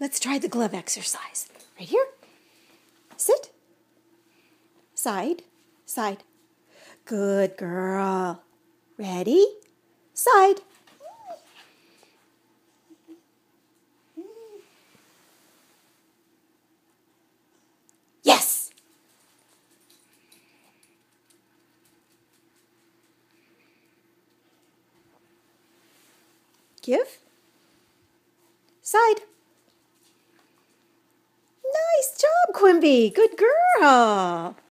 Let's try the glove exercise. Right here. Sit. Side, side. Good girl. Ready? Side. Yes. Give. Side. Quimby. Good girl.